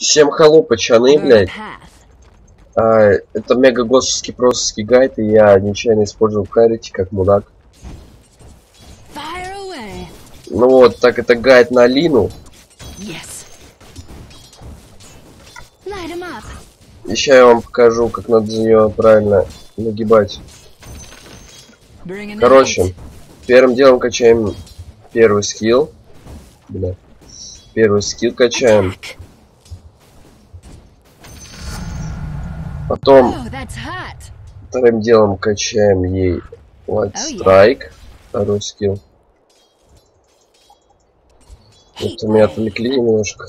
Всем халу, пацаны, блядь. А, это мега госовский просовский гайд, и я нечаянно использовал Clarity как мудак. Ну вот, так это гайд на Лину. Еще я вам покажу, как надо за нее правильно нагибать. Короче, первым делом качаем первый скилл. Бля. Первый скилл качаем. Attack. Потом вторым делом качаем ей Light Oh. Strike. Второй скилл. Вот меня отвлекли немножко.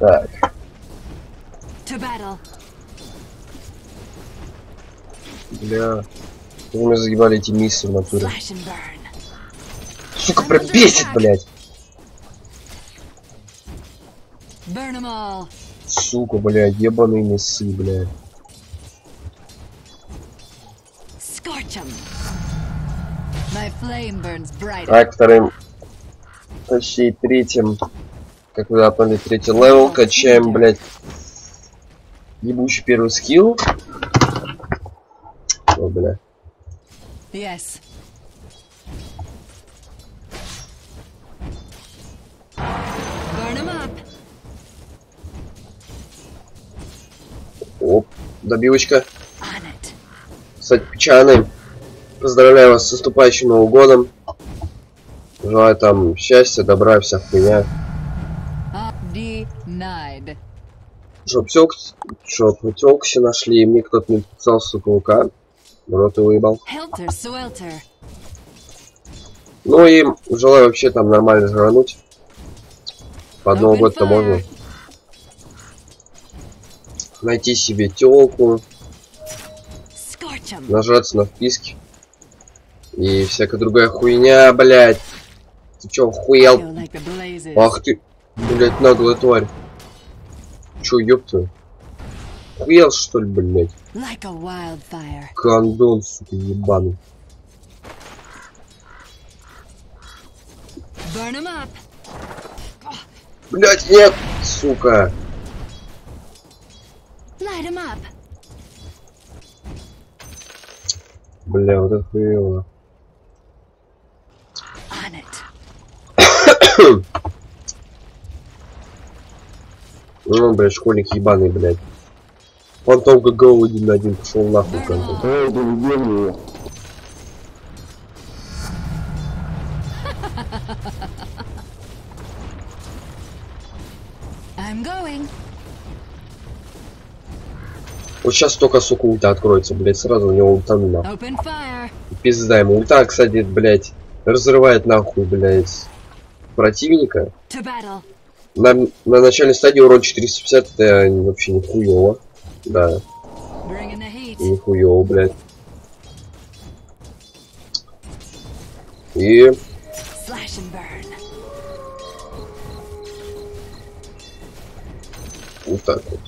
Так, бля. Вы меня заебали эти миссы в натуре. Сука, прям бесит, блядь. Сука, бля, ебаные миссы, бля. Вторым, точнее, третьим, как вы запомнили, третий левел, качаем, блядь, ебучий первый скилл. О, бля. Yes. Добивочка. Кстати, печаны, поздравляю вас с наступающим Новым годом. Желаю там счастья, добра, вся хуйня. Чтоб тёлку все нашли, и мне кто-то не подписал, сука. В Рот его ебал. Ну и желаю вообще там нормально жрануть. Под Новый год-то можно найти себе телку, нажаться на вписки. И всякая другая хуйня, блядь. Ты чё, blazes. Ах ты, блядь, наглая тварь. Чё, ёпта? Охуел, что ли, блядь? Кондон, сука, ебаный. Блядь, нет, сука. Light them up. Бля, вот это хуево. On it. Ну, блядь, школьник ебаный, блядь. Фантом ГГ один на один пошел нахуй. Эй. I'm Вот сейчас только, сука, ульта откроется, блядь, сразу у него. Open fire. Пизда ему. Ульта, кстати, блядь, разрывает нахуй, блядь, противника. На, на начальной стадии урон 450 это вообще не хуёво. Да, хуёво, блядь. И вот так вот.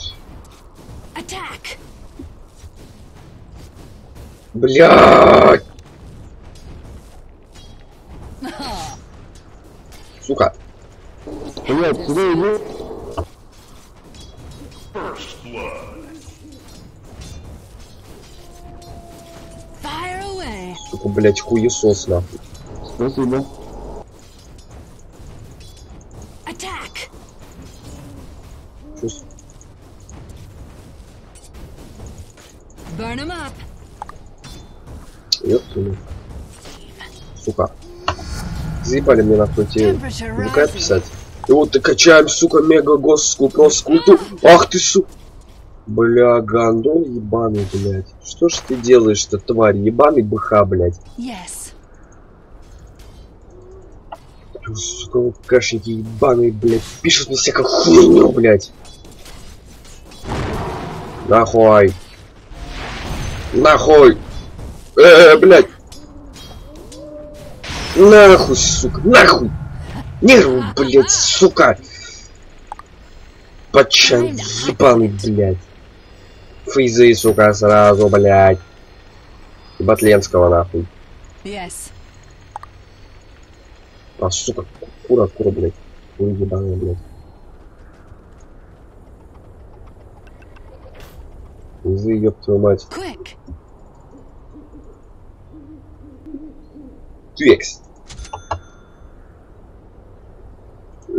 Блядь! Сука. Блядь. Fire away. Сука, блядь, хуесос нахуй. Спасибо. Заебали мне нахуй эти ВК писать. И вот и качаем, сука, мега госскую просто культу. Ах ты, сука. Бля, гандон ебаный, блядь. Что ж ты делаешь-то, тварь? Ебаный быха, блядь. Yes. Ты, Сука, вот кашники ебаные, блядь. Пишут мне всякую хуйню, блядь. Нахуй. Нахуй. Э, блядь. Нахуй, сука, нахуй. Нервы, блядь, сука. Подчан ебаный, блядь. Фейзы, сука, сразу, блядь. Батленского, нахуй. Yes. А, сука, кура, кура, блядь. Кура ебаная, блядь. Изы, ёб твою мать. Quick. Твекс. Ну,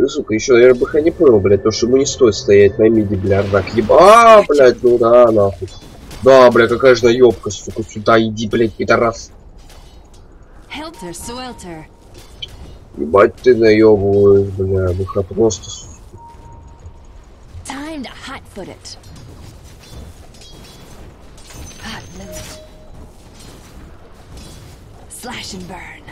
Сука, еще РБХ не понял, блядь, то, что ему не стоит стоять на миде, бля, рак еба. А, блядь, ну да, нахуй. Да, бля, какая же наебка, сука, сюда иди, блядь, пидорас. Ебать ты наебываешь, бля, РБХ просто, сука. Slash and burn.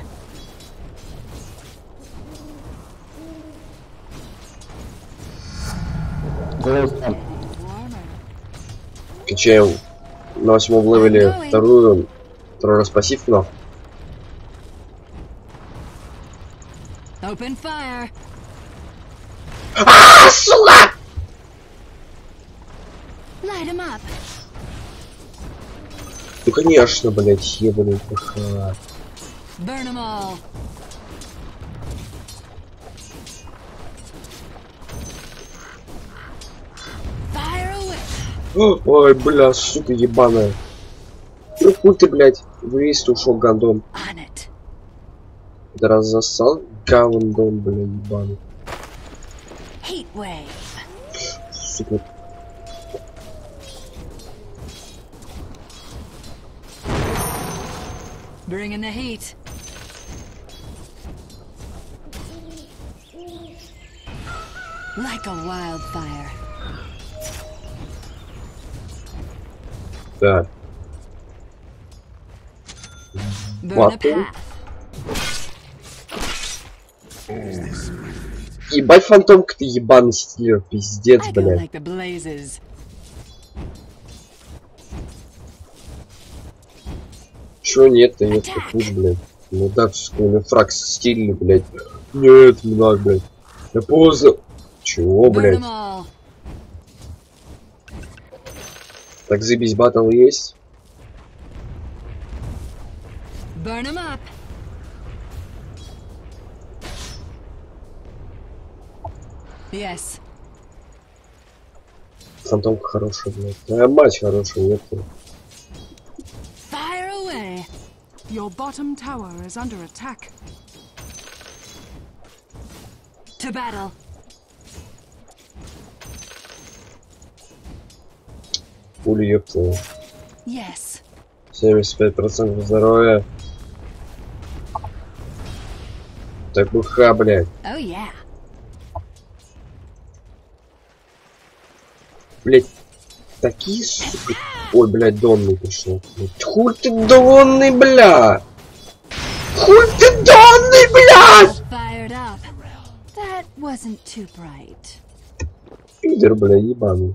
Давай там. Качаем на восьмом левеле вторую, второй раз пассивку. Open fire. А, сука! Light him up. Ну, конечно, блядь, ебаный РБХ. Burn them all. Ой, бля, сука ебаная. Ну хуй ты, блядь, выезд ушел гандон. Да раз засал гандон, бля, ебаный. Сука. Bring in the heat. Like a wildfire. The- path. Ебать фантомка ты ебаный стилер, пиздец, блядь. Чё нет, то нет, как уж, блядь. Ну да, у меня фраг стильный, блядь. Нет, не надо, блядь. Я поздно. Чего, блядь? Так забись батл есть? Burn them up. Yes. Фантомка хорошая, блядь. Твоя мать хорошая, нет. Fire away. Your bottom tower is under attack. To battle. Пули, ёпта. Yes. 75% здоровья. Так буха, блядь. Oh yeah. Блядь. Такие, сука. Ой, блядь, донный пришел. Хуй ты донный, бля! Хуй ты донный, блядь! Пидор, бля, ебаный.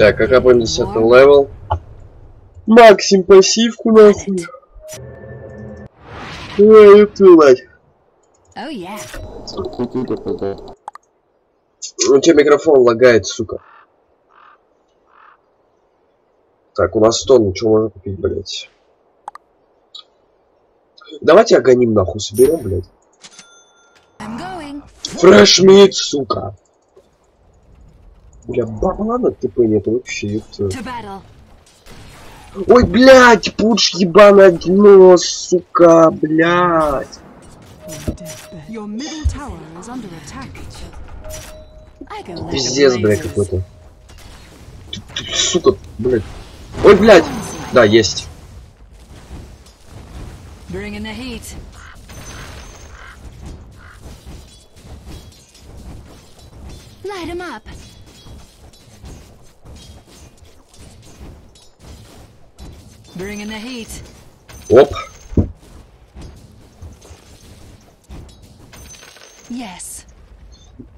Так, как по 10 левел. Максим пассивку нахуй. Ой, ты, блядь. Oh yeah. У тебя микрофон лагает, сука. Так, у нас 100, ну что можно купить, блядь? Давайте аганим нахуй соберем, блядь. Фрешмит, сука. Бля, бабла на ТП нет вообще, battle. Ой, блядь, пуч ебаное дно, сука, блядь. Пиздец, блядь, какой-то. Сука, блядь. Ой, блядь. Да, есть. Light 'em up. Bring in the heat. Оп. Yes.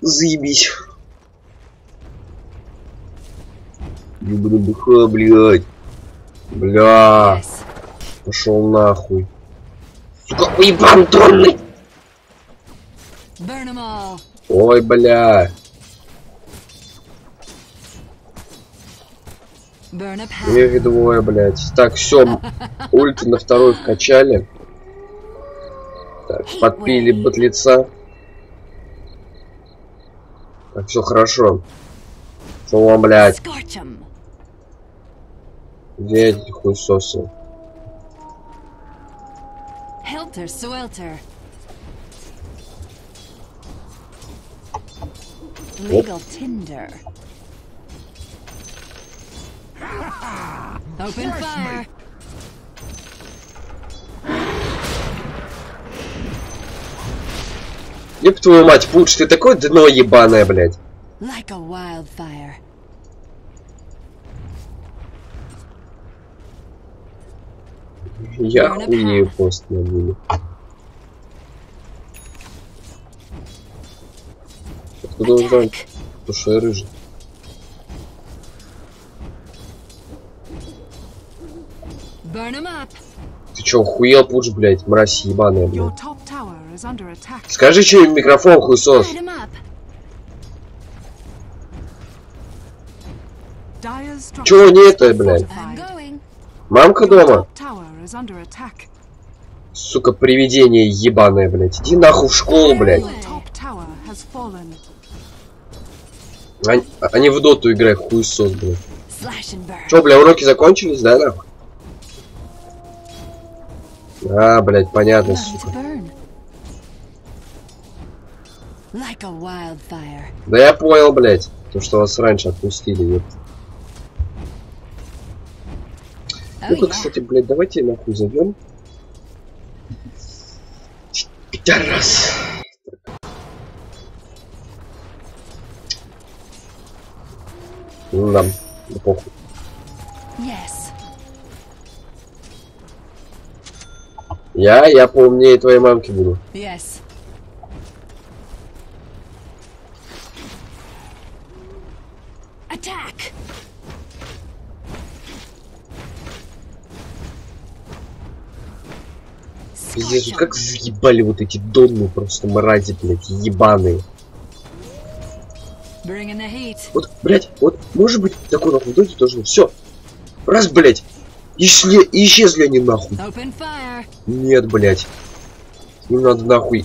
Заебись. Ебаный быха, блядь. Бля. Yes. Пошел нахуй. Сука, уебан all. Ой, бля. Pound. видовое, блядь. Так, все. Ульти на второй вкачали. Так, подпили батлица. Так, все хорошо. Что вам, блядь? Где эти хуесосы? Helter Swelter. Legal Tinder. Open fire. Еб твою мать, Пуч, ты такое дно ебаное, блядь. Like a wildfire. Я хуею пост на ними. Откуда он Attack. потому что я рыжий? Ты чё, охуел, Пуч, блядь, мразь ебаная, блядь. Скажи, что в микрофон, up. Dyer's Чего не это, блядь? Мамка дома? Сука, привидение ебаное, блядь. Иди нахуй в школу, блядь. Они, они в доту играют, хуесос, блядь. Чё, бля, уроки закончились, да, нахуй? А, блядь, понятно, сука. Да я понял, блядь. То, что вас раньше отпустили, ёп. Oh Ну-ка, кстати, блядь, давайте нахуй зайдем. Пидорас. Ну, нам, да похуй. Я, я поумнее твоей мамки буду. Yes. Attack. Пиздец, как заебали вот эти донные просто мрази, блядь, ебаные. Вот, блядь, вот, может быть, такой нахуй тоже. Все. Раз, блядь. Исчезли, исчезли они нахуй. Нет, блядь. Им надо нахуй.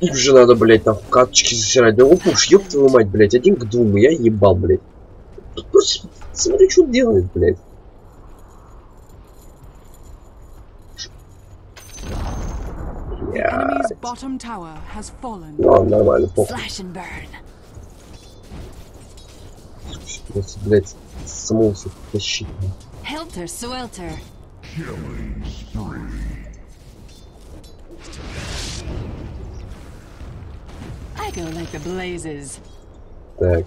Им же надо, блядь, нахуй каточки засирать. Да опуш, ёб твою мать, блядь. Один к двум, я ебал, блядь. Тут просто смотри, что он делает, блядь. Ладно, нормально, похуй. Slash and burn. Просто, блядь, смылся тащить. Helter Swelter. I go like the blazes. Так.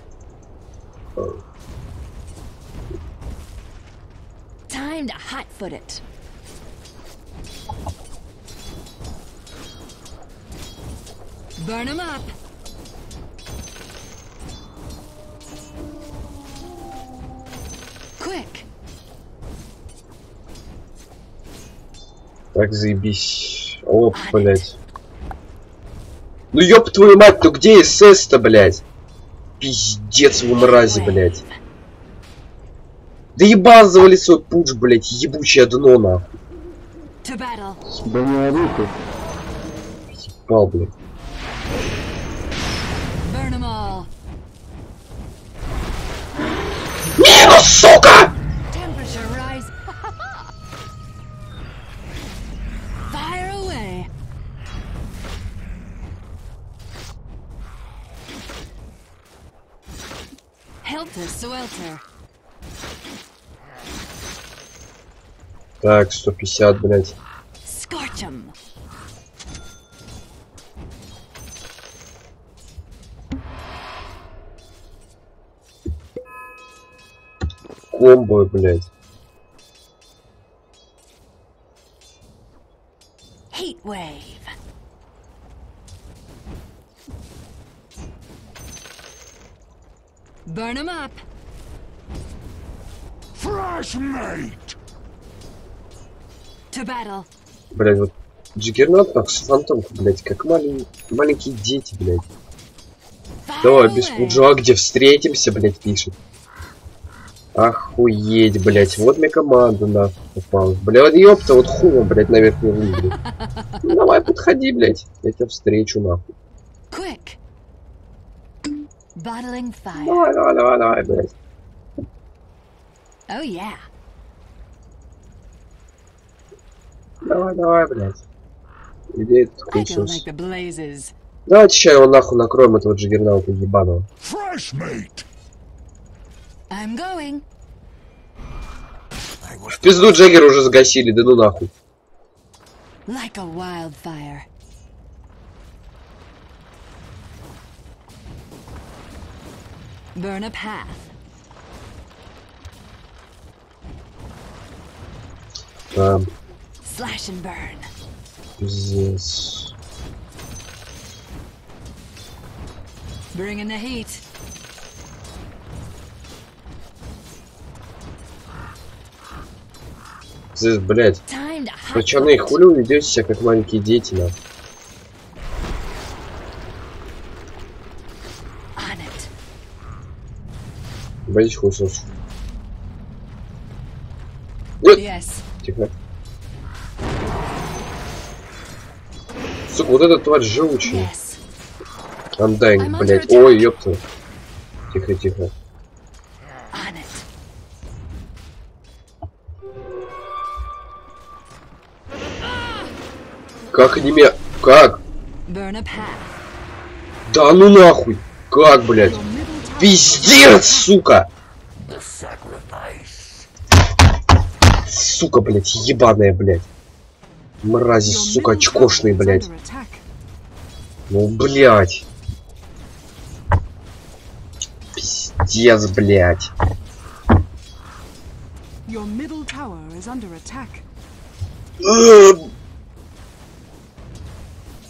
Time to hotfoot it. Burn 'em up. Так, заебись. Оп, блядь. Ну ёб твою мать, ну где СС-то, блядь? Пиздец вы мрази, блядь. Да ебан завали свой пуч, блядь, ебучее дно, нахуй. Да не ты. Ебал, блядь. Минус, сука! Так, 150, блядь. 'em. комбо, блядь. Burn 'em up. Fresh mate! Блядь, вот Джиггернат так с фантомку, блядь, как малень... маленькие дети. Fire Давай, без пуджа, где встретимся, блядь, пишет. Охуеть, блядь, вот мне команда нахуй попалась. Блядь, ёпта, вот хуем, блядь, наверх не выйдет. Ну, давай, подходи, блядь, я тебя встречу, нахуй. Давай, давай, давай, давай, блядь. Oh yeah. Давай, давай, блядь. Где этот blazes. Давайте сейчас его нахуй накроем, этого Джиггернаута ебаного. В пизду Джаггера уже загасили, да ну нахуй. Like a wildfire. Burn a path. Там, Slash and burn. пиздец. Bring in the heat. Пиздец, блядь. Пацаны, хули вы ведете себя как маленькие дети, it. Боитесь хуй сос? Нет, Yes. тихо. Сука, вот эта тварь I'm under блядь. Ой, ёпта. Тихо, тихо. Как они меня... Как? Да ну нахуй! Как, блядь? Пиздец, сука! Сука, блядь, ебаная, блядь. Мрази, сука, is блядь. Ну, блядь. Пиздец, блядь. Your middle tower is under attack. Эм.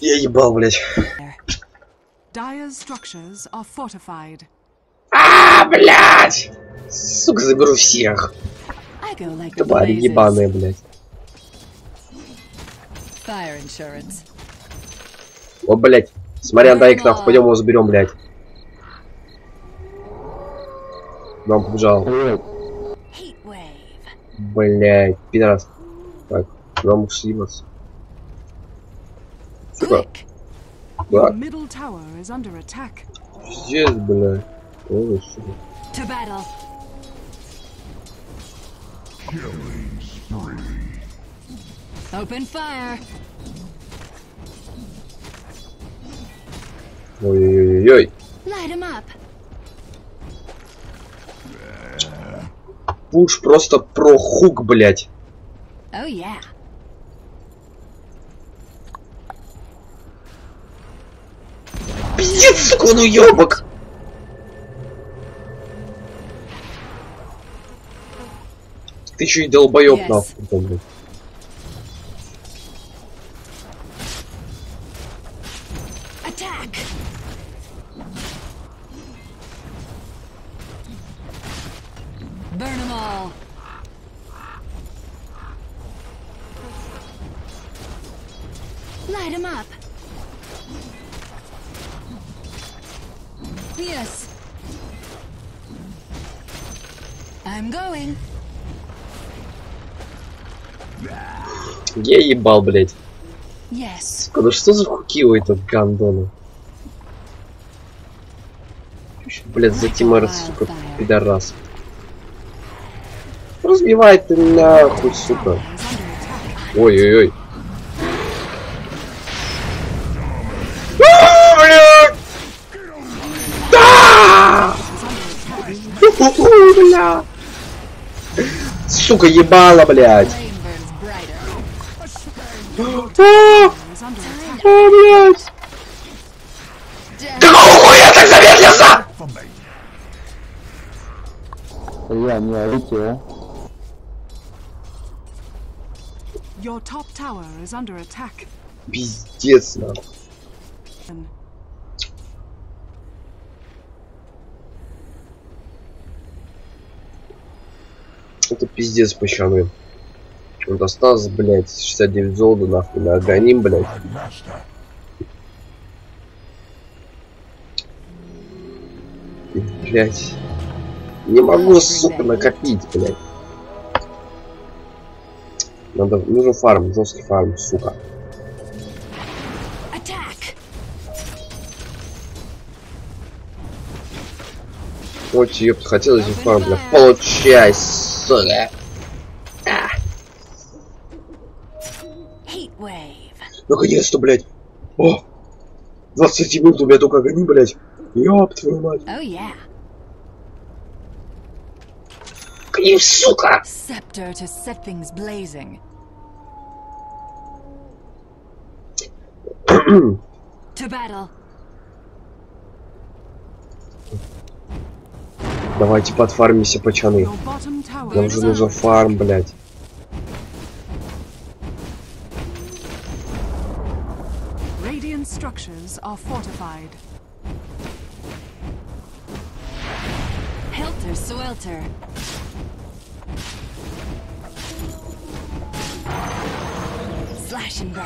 Я ебал, блядь. Dyer's structures are fortified. А, блядь! Сука, заберу всех. Твари ебаные, блядь. Fire insurance. О, блядь. Смотря на их нахуй, пойдем его заберем, блядь. Нам побежал. Привет. Heat wave. Блядь, пидорас. Так, нам мог съебаться. Сука, attack. пиздец, блядь. Ой, сука. To battle. Open fire. Ой-ой-ой-ой. Light 'em up. Пуш просто про хук, блядь. Oh yeah. Пиздец, сука, он уёбок. Ты еще и долбоёб Yes. нахуй, блядь. Ебал, блядь. Yes. Сука, ну что за хуки у этого гандона? Блядь, за Тимара, сука, пидорас. Разбивай ты нахуй, сука. Ой-ой-ой. А! Сука, ебала, блядь! А, а, блядь! Да какого хуя так замедлился? Я не орите, а? Your top tower is under attack. Пиздец, нахуй. Это пиздец, пацаны. Вот осталось, блядь, 69 золота, нахуй, на агоним, блядь. Блядь. Не могу, сука, накопить, блядь. Надо, нужен фарм, жесткий фарм, сука. Вот, ёпт, хотел этим фарм, бля. Получай, сука. Heat wave. Наконец-то, блядь. О! 20 минут у меня только огонь, блядь. Ёб твою мать. Oh yeah. К ним, сука! Scepter to set things blazing. to battle. Давайте подфармимся, пацаны. Нам же нужен фарм, блядь. structures are fortified. Helter Swelter. Slash and burn.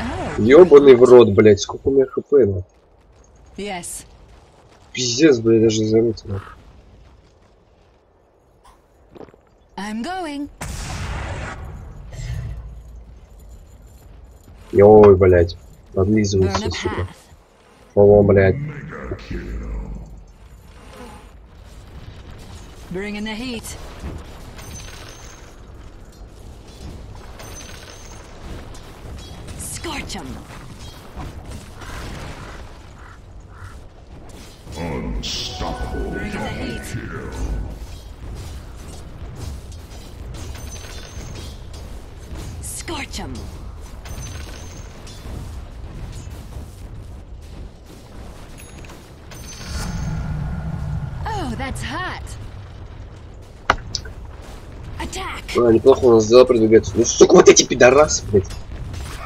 Oh, Ёбаный в рот, блядь. Сколько у меня хп, ну? yes. Пиздец, блядь, даже заметил. I'm going. Ой, блядь. Burn Подлизывается, a сука. path. О, блядь. Bring in the heat. Scorch 'em. Unstoppable Bring in the double heat. kill. Scorch 'em. А, неплохо у нас дела продвигаются. Ну, сука, вот эти пидорасы, блядь.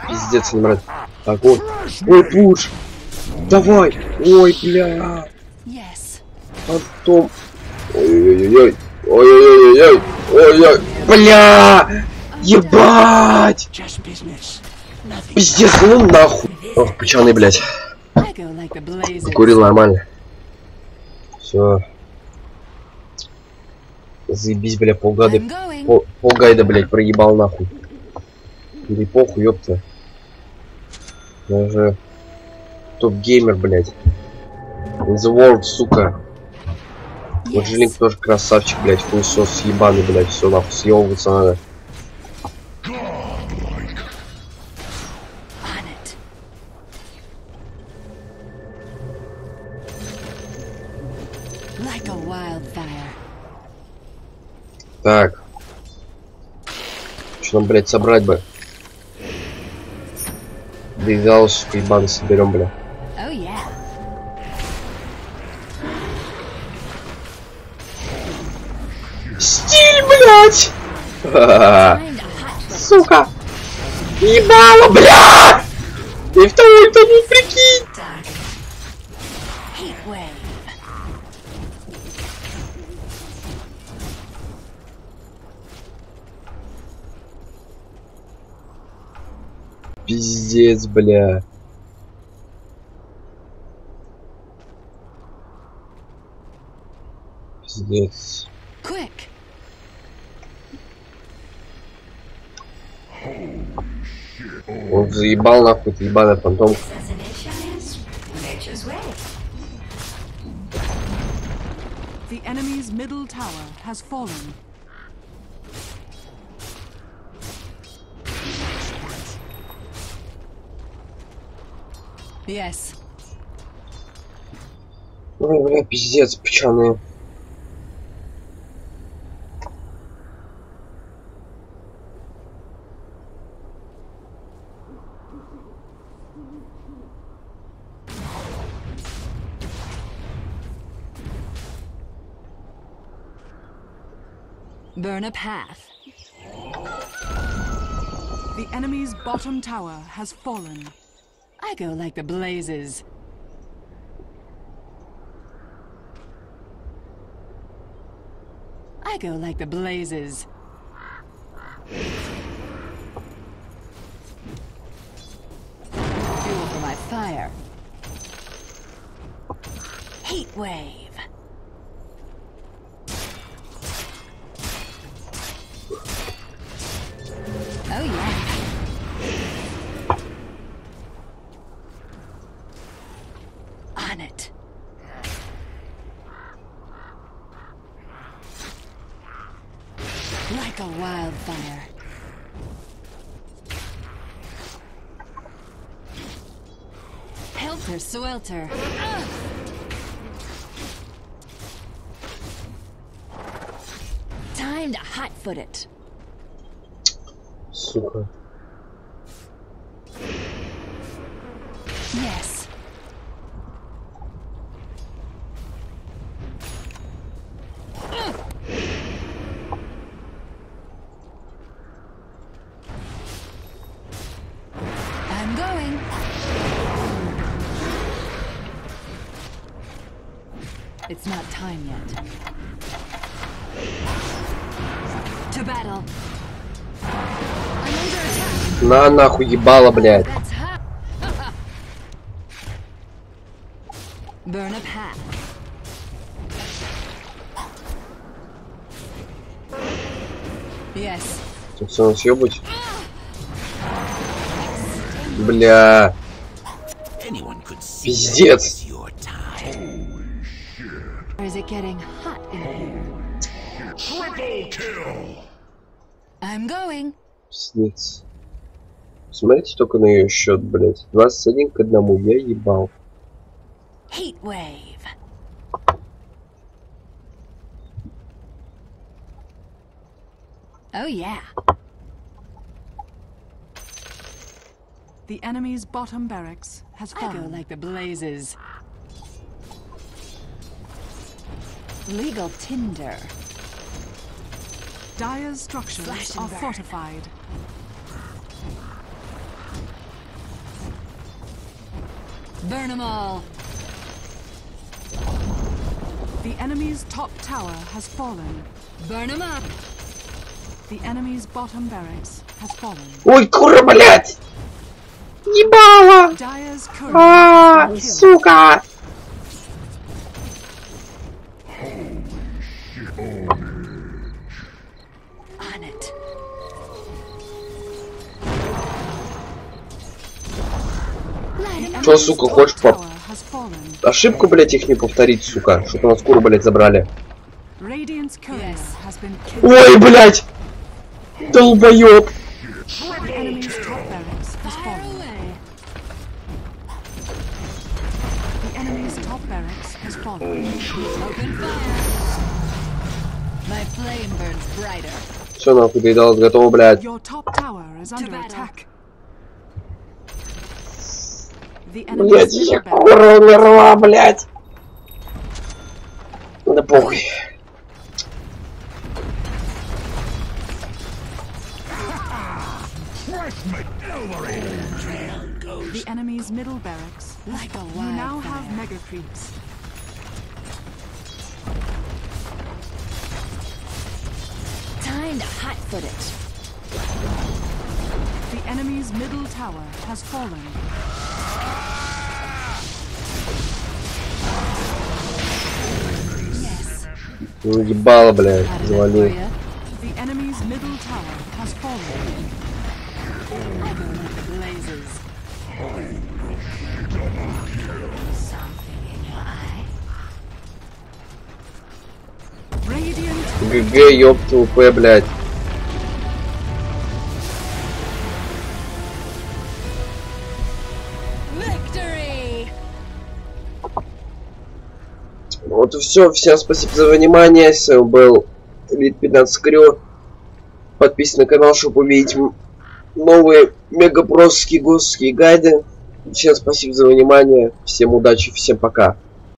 Пиздец, не брат. Так, ой. Ой, пуш. Давай. Ой, бля. Yes. Потом. Ой-ой-ой-ой. Ой-ой-ой-ой. Ой-ой. Бля. Ебать. Пиздец, ну нахуй. Ох, пацаны, блядь. Курил нормально. Все. Заебись, бля, going. Пол, полгайда, блядь, проебал нахуй. Или похуй, ёпта. Я уже топ-геймер, блядь. In the world, сука. Вот. Жилинг тоже красавчик, блядь, хуесос ебаный, блядь, все нахуй, съебываться надо. Like a wildfire. Так. Что нам, блядь, собрать бы? Да и сука, ебаный соберем, бля. Oh yeah. Стиль, блядь! Find a hot Сука! Ебало, бля! И в того-то не прикинь! heat wave. Пиздец, бля. Пиздец. Quick. Он заебал нахуй, это ебаная фантом. The enemy's middle tower has fallen. Yes. Ой, бля, пиздец, пчаны. Burn a path. The enemy's bottom tower has fallen. I go like the blazes. I go like the blazes. Fuel for my fire. Heat wave. A wildfire. Helter swelter. Ugh. Time to hotfoot it. Сука. It's not time yet. To battle. I'm under attack. На нахуй ебало, блядь. Burn a path. Yes. Все, съебать. Бля. Пиздец. getting hot in here? Triple kill! I'm going. Пиздец. Смотрите только на ее счет, блядь. 21 к одному, я ебал. Heat wave. Oh yeah. The enemy's bottom barracks has I go fallen. like the blazes. Legal tinder. Dyer's structures Slash and are burn. fortified. Burn them all. The enemy's top tower has fallen. Burn them up. The enemy's bottom barracks has fallen. Ой, кура, блядь! Ебало! Dyer's courier А, has been killed. сука! Чё, Enemy's сука, хочешь поп-. Ошибку, блядь, их не повторить, сука. Чтоб у нас куру, блядь, забрали. Ой, блядь! Долбоёб! The enemy's top barracks has enemy's я middle barracks кура умерла, блядь. Да похуй. Fresh McElvery! The enemy's middle barracks. Like a You now have wildfire. mega creeps. Time to hotfoot it. The enemy's middle tower has fallen. Your eye. Radiant. ГГ, ёб твою П, блядь. Все. Всем спасибо за внимание. С вами был Лид 15 Крю. Подписывайтесь на канал, чтобы увидеть новые мегапроские гусские гайды. Всем спасибо за внимание. Всем удачи, всем пока.